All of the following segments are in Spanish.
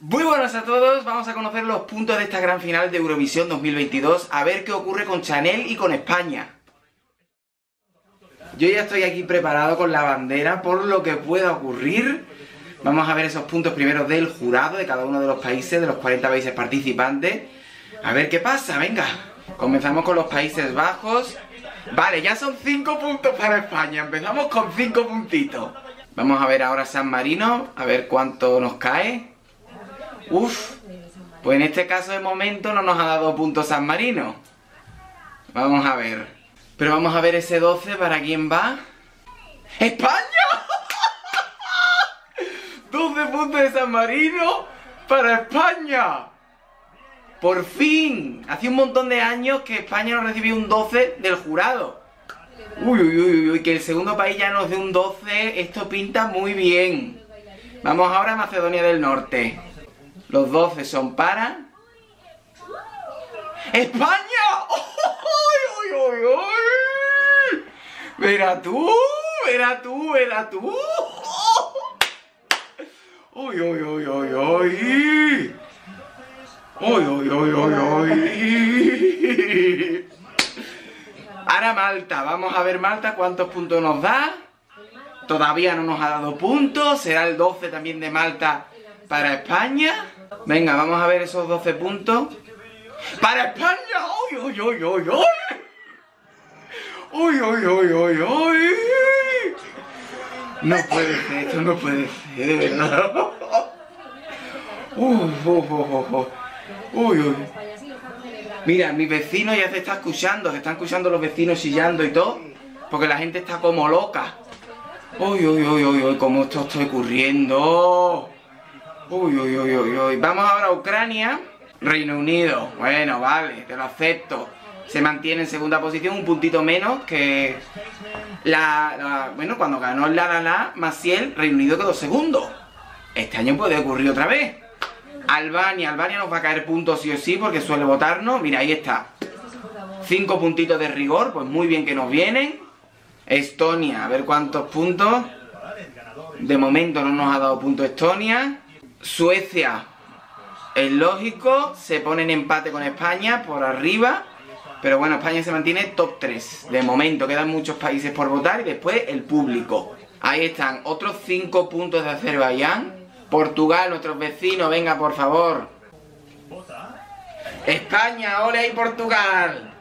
Muy buenas a todos, vamos a conocer los puntos de esta gran final de Eurovisión 2022, a ver qué ocurre con Chanel y con España. Yo ya estoy aquí preparado con la bandera por lo que pueda ocurrir. Vamos a ver esos puntos primeros del jurado de cada uno de los países, de los 40 países participantes. A ver qué pasa, venga. Comenzamos con los Países Bajos. Vale, ya son 5 puntos para España, empezamos con 5 puntitos. Vamos a ver ahora San Marino, a ver cuánto nos cae. Uf, pues en este caso de momento no nos ha dado punto San Marino. Vamos a ver. Pero vamos a ver ese 12 para quién va. ¡España! 12 puntos de San Marino para España. Por fin. Hace un montón de años que España no recibió un 12 del jurado. Uy, uy, uy, uy, que el segundo país ya nos dé un 12. Esto pinta muy bien. Vamos ahora a Macedonia del Norte. Los 12 son para... ¡España! ¡Uy, uy, uy! ¡Verá tú! ¡Verá tú! ¡Verá tú! ¡Uy, uy, uy, uy, uy! ¡Uy, uy, uy, uy, uy! Ahora Malta. Vamos a ver Malta cuántos puntos nos da. Todavía no nos ha dado puntos. Será el 12 también de Malta para España. Venga, vamos a ver esos 12 puntos. ¡Para España! ¡Uy, uy, uy, uy, uy! ¡Uy, uy, uy, uy, uy! No puede ser, esto no puede ser, de verdad. Uf, uf, uf, uf. Uy, uy. Mira, mi vecino ya se está escuchando, se están escuchando los vecinos chillando y todo, porque la gente está como loca. Uy, uy, uy, uy, uy, cómo esto está ocurriendo. Vamos ahora a Ucrania. Reino Unido. Bueno, vale, te lo acepto. Se mantiene en segunda posición, un puntito menos que la, la- bueno, cuando ganó La La La, Maciel, Reino Unido quedó segundo. Este año puede ocurrir otra vez. Albania, Albania nos va a caer puntos sí o sí porque suele votarnos. Mira, ahí está. Cinco puntitos de rigor, pues muy bien que nos vienen. Estonia, a ver cuántos puntos. De momento no nos ha dado punto Estonia. Suecia, es lógico, se pone en empate con España por arriba. Pero bueno, España se mantiene top 3. De momento quedan muchos países por votar y después el público. Ahí están, otros 5 puntos de Azerbaiyán. Portugal, nuestros vecinos, venga por favor. España, ole ahí Portugal.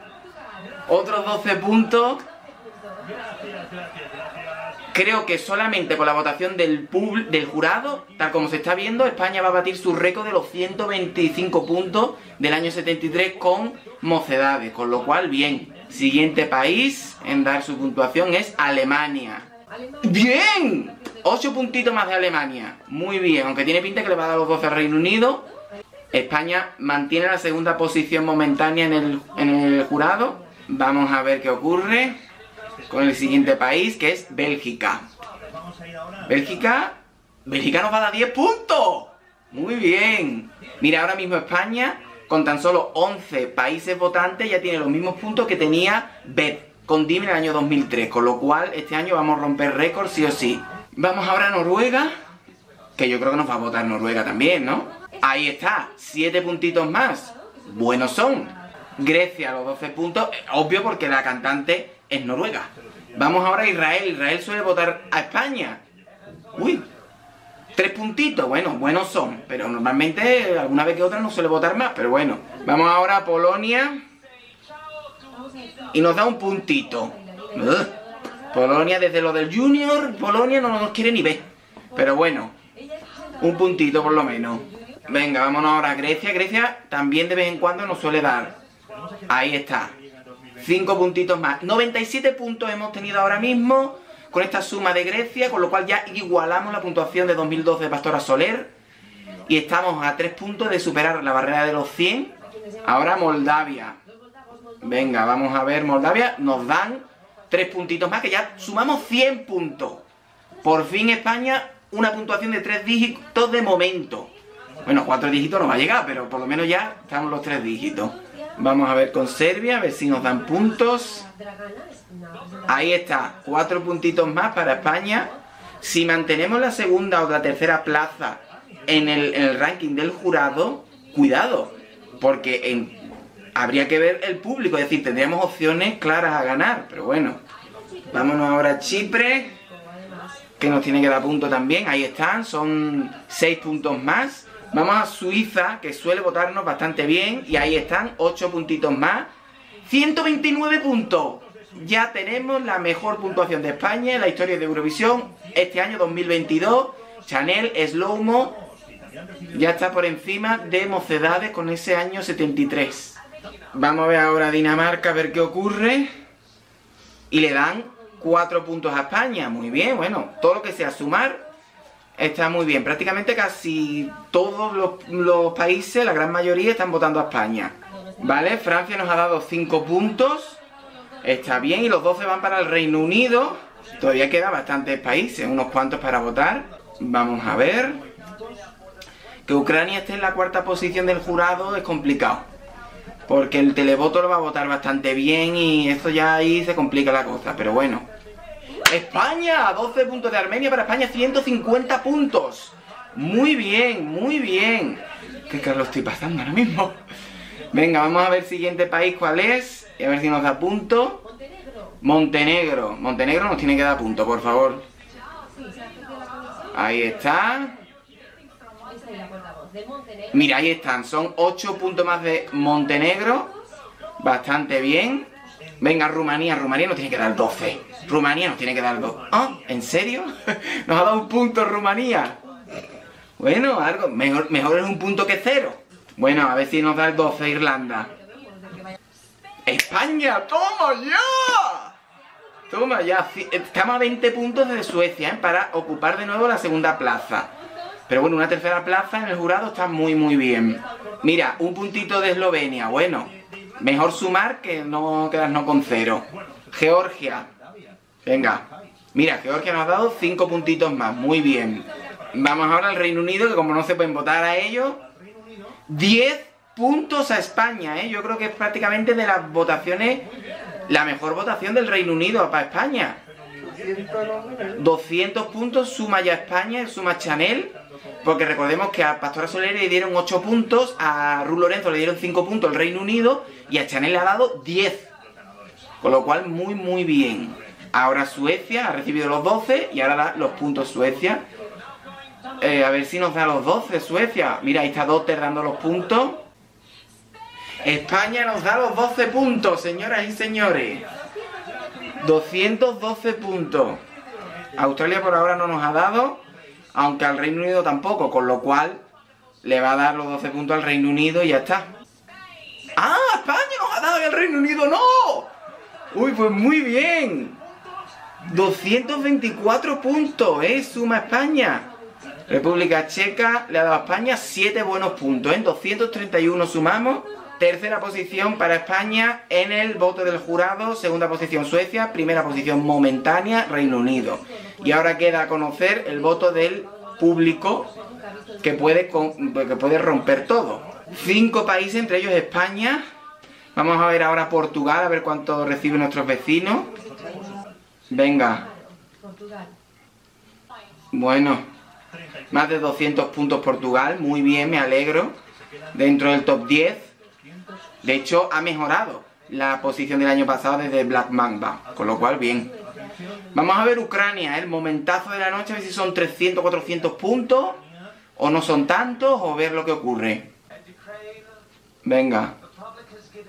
Otros 12 puntos. Creo que solamente con la votación del, pub- del jurado, tal como se está viendo, España va a batir su récord de los 125 puntos del año 73 con mocedades. Con lo cual, bien. Siguiente país en dar su puntuación es Alemania. ¡Bien! 8 puntitos más de Alemania. Muy bien, aunque tiene pinta que le va a dar los 12 al Reino Unido. España mantiene la segunda posición momentánea en el, en el jurado. Vamos a ver qué ocurre con el siguiente país, que es Bélgica. Bélgica, Bélgica nos va a dar 10 puntos. Muy bien. Mira, ahora mismo España, con tan solo 11 países votantes, ya tiene los mismos puntos que tenía Bet con DIM en el año 2003. Con lo cual, este año vamos a romper récord sí o sí. Vamos ahora a Noruega, que yo creo que nos va a votar Noruega también, ¿no? Ahí está, 7 puntitos más. Buenos son. Grecia, los 12 puntos, eh, obvio porque la cantante es noruega. Vamos ahora a Israel. Israel suele votar a España. Uy, tres puntitos. Bueno, buenos son, pero normalmente alguna vez que otra no suele votar más, pero bueno. Vamos ahora a Polonia. Y nos da un puntito. Polonia, desde lo del Junior, Polonia no nos quiere ni ver. Pero bueno, un puntito por lo menos. Venga, vámonos ahora a Grecia. Grecia también de vez en cuando nos suele dar. Ahí está. Cinco puntitos más. 97 puntos hemos tenido ahora mismo con esta suma de Grecia, con lo cual ya igualamos la puntuación de 2012 de Pastora Soler. Y estamos a tres puntos de superar la barrera de los 100. Ahora Moldavia. Venga, vamos a ver Moldavia. Nos dan tres puntitos más, que ya sumamos 100 puntos. Por fin España, una puntuación de tres dígitos de momento. Bueno, cuatro dígitos no va a llegar, pero por lo menos ya estamos los tres dígitos. Vamos a ver con Serbia, a ver si nos dan puntos. Ahí está, cuatro puntitos más para España. Si mantenemos la segunda o la tercera plaza en el, ranking del jurado, cuidado, porque habría que ver el público, es decir, tendríamos opciones claras a ganar, pero bueno. Vámonos ahora a Chipre, que nos tiene que dar punto también, ahí están, son 6 puntos más. Vamos a Suiza, que suele votarnos bastante bien, y ahí están, 8 puntitos más. 129 puntos. Ya tenemos la mejor puntuación de España en la historia de Eurovisión este año 2022. Chanel Slowmo ya está por encima de Mocedades con ese año 73. Vamos a ver ahora Dinamarca, a ver qué ocurre. Y le dan 4 puntos a España. Muy bien, bueno, todo lo que sea sumar está muy bien. Prácticamente casi todos los, países, la gran mayoría, están votando a España. ¿Vale? Francia nos ha dado 5 puntos. Está bien, y los 12 van para el Reino Unido. Todavía queda bastantes países, unos cuantos para votar. Vamos a ver. Que Ucrania esté en la cuarta posición del jurado es complicado. Porque el televoto lo va a votar bastante bien y esto ya ahí se complica la cosa. Pero bueno. España, 12 puntos de Armenia para España, 150 puntos. Muy bien, muy bien. ¿Qué lo estoy pasando ahora mismo? Venga, vamos a ver el siguiente país cuál es. A ver si nos da punto. Montenegro. Montenegro nos tiene que dar punto, por favor. Ahí está. Mira, ahí están. Son 8 puntos más de Montenegro. Bastante bien. Venga, Rumanía. Rumanía nos tiene que dar 12. Rumanía nos tiene que dar 2. ¿Ah? ¿En serio? Nos ha dado un punto Rumanía. Bueno, algo. Mejor, mejor es un punto que cero. Bueno, a ver si nos da el 12 Irlanda. ¡España! ¡Toma ya! Toma ya. Estamos a 20 puntos de Suecia ¿eh? para ocupar de nuevo la segunda plaza. Pero bueno, una tercera plaza en el jurado está muy muy bien. Mira, un puntito de Eslovenia. Bueno, mejor sumar que no quedarnos con cero. Georgia. Venga. Mira, Georgia nos ha dado 5 puntitos más. Muy bien. Vamos ahora al Reino Unido, que como no se pueden votar a ellos, 10 puntos a España, ¿eh? Yo creo que es prácticamente de las votaciones la mejor votación del Reino Unido para España. 200 puntos suma ya España, suma Chanel, porque recordemos que a Pastora Soler le dieron 8 puntos, a Ruth Lorenzo le dieron 5 puntos el Reino Unido y a Chanel le ha dado 10. Con lo cual, muy, muy bien. Ahora Suecia ha recibido los 12 y ahora da los puntos Suecia. Eh, a ver si nos da los 12 Suecia. Mira, ahí está Dotter dando los puntos. España nos da los 12 puntos, señoras y señores. 212 puntos. Australia por ahora no nos ha dado, aunque al Reino Unido tampoco, con lo cual le va a dar los 12 puntos al Reino Unido y ya está. ¡Ah! ¡España nos ha dado y el Reino Unido no! Uy, pues muy bien. 224 puntos, ¿eh? Suma España. República Checa le ha dado a España 7 buenos puntos. En 231 sumamos. Tercera posición para España en el voto del jurado. Segunda posición Suecia. Primera posición momentánea Reino Unido. Y ahora queda a conocer el voto del público que puede, que puede romper todo. Cinco países, entre ellos España. Vamos a ver ahora Portugal, a ver cuánto reciben nuestros vecinos. Venga. Bueno. Más de 200 puntos Portugal, muy bien, me alegro. Dentro del top 10. De hecho, ha mejorado la posición del año pasado desde Black Mamba, con lo cual bien. Vamos a ver Ucrania, el momentazo de la noche, a ver si son 300, 400 puntos, o no son tantos, o ver lo que ocurre. Venga,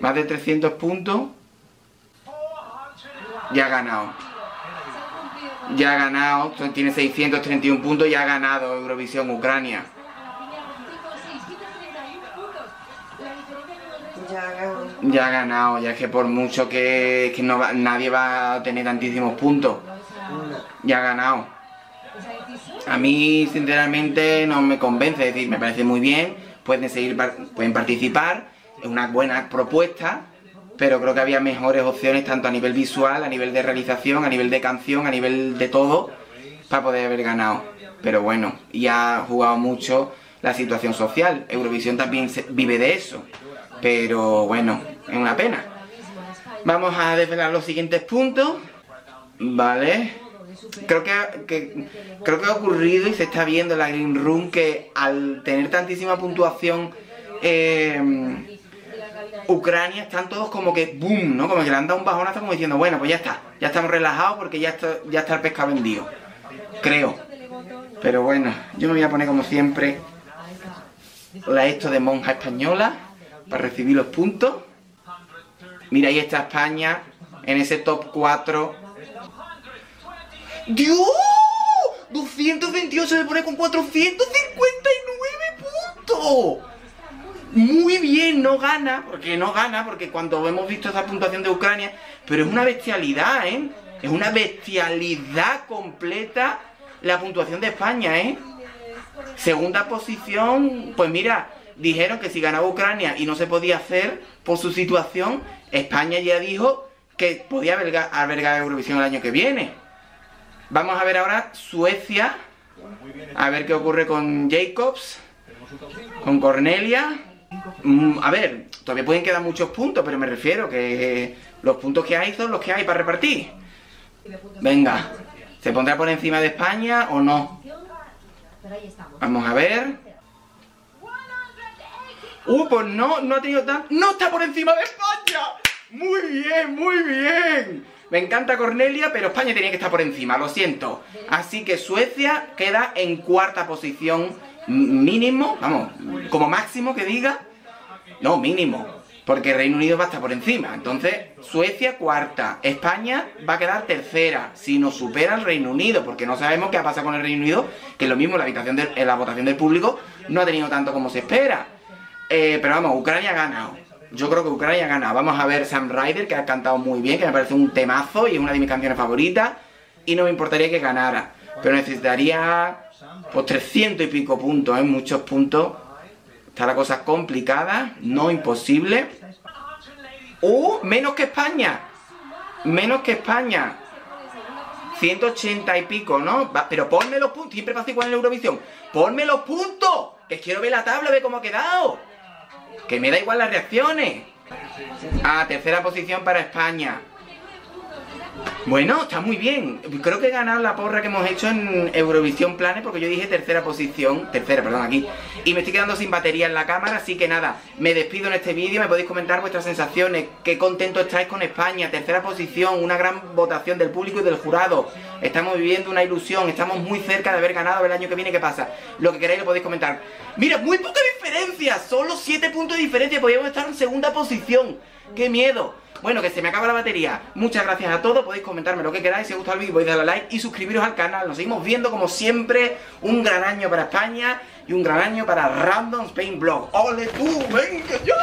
más de 300 puntos. Ya ha ganado ya ha ganado, tiene 631 puntos y ha ganado Eurovisión Ucrania. Ya ha ganado. Ya es que por mucho que, no nadie va a tener tantísimos puntos. Ya ha ganado. A mí, sinceramente, no me convence. Es decir, me parece muy bien. Pueden seguir, pueden participar. Es una buena propuesta pero creo que había mejores opciones tanto a nivel visual, a nivel de realización, a nivel de canción, a nivel de todo, para poder haber ganado. Pero bueno, y ha jugado mucho la situación social. Eurovisión también vive de eso. Pero bueno, es una pena. Vamos a desvelar los siguientes puntos. Vale. Creo que, creo que ha ocurrido y se está viendo en la Green Room que al tener tantísima puntuación eh, Ucrania están todos como que boom, ¿no? Como que le han dado un bajonazo como diciendo, bueno, pues ya está, ya estamos relajados porque ya está, ya está el pescado vendido. Creo. Pero bueno, yo me voy a poner como siempre la esto de monja española para recibir los puntos. Mira, ahí está España en ese top 4. ¡Dios! 228 se pone con 459 puntos. Muy bien, no gana, porque no gana, porque cuando hemos visto esa puntuación de Ucrania, pero es una bestialidad, ¿eh? Es una bestialidad completa la puntuación de España, ¿eh? Segunda posición, pues mira, dijeron que si ganaba Ucrania y no se podía hacer por su situación, España ya dijo que podía albergar, albergar Eurovisión el año que viene. Vamos a ver ahora Suecia, a ver qué ocurre con Jacobs, con Cornelia. Mm, a ver, todavía pueden quedar muchos puntos, pero me refiero que los puntos que hay son los que hay para repartir. Venga, ¿se pondrá por encima de España o no? Vamos a ver. Uh, pues no, no ha tenido tan... ¡No está por encima de España! ¡Muy bien, muy bien! Me encanta Cornelia, pero España tenía que estar por encima, lo siento. Así que Suecia queda en cuarta posición mínimo, vamos, como máximo que diga, no, mínimo, porque Reino Unido va a estar por encima. Entonces, Suecia cuarta, España va a quedar tercera, si nos supera el Reino Unido, porque no sabemos qué ha pasado con el Reino Unido, que lo mismo la, la votación del público no ha tenido tanto como se espera. Eh, pero vamos, Ucrania ha ganado. Yo creo que Ucrania ha ganado. Vamos a ver Sam Ryder, que ha cantado muy bien, que me parece un temazo y es una de mis canciones favoritas. Y no me importaría que ganara. Pero necesitaría pues 300 y pico puntos, ¿eh? muchos puntos. Está la cosa complicada, no imposible. ¡Uh! Menos que España. Menos que España. 180 y pico, ¿no? pero ponme los puntos. Siempre pasa igual en la Eurovisión. Ponme los puntos. Que quiero ver la tabla, ver cómo ha quedado. Que me da igual las reacciones. Ah, tercera posición para España. Bueno, está muy bien. Creo que he ganado la porra que hemos hecho en Eurovisión Planes porque yo dije tercera posición, tercera, perdón, aquí. Y me estoy quedando sin batería en la cámara, así que nada, me despido en este vídeo, me podéis comentar vuestras sensaciones, qué contento estáis con España, tercera posición, una gran votación del público y del jurado. Estamos viviendo una ilusión, estamos muy cerca de haber ganado el año que viene, ¿qué pasa? Lo que queráis lo podéis comentar. Mira, muy poca diferencia, solo 7 puntos de diferencia, podríamos estar en segunda posición. ¡Qué miedo! Bueno, que se me acaba la batería. Muchas gracias a todos. Podéis comentarme lo que queráis. Si os gusta el vídeo, podéis darle like y suscribiros al canal. Nos seguimos viendo como siempre. Un gran año para España y un gran año para Random Spain Blog. ¡Ole tú! ¡Venga ya!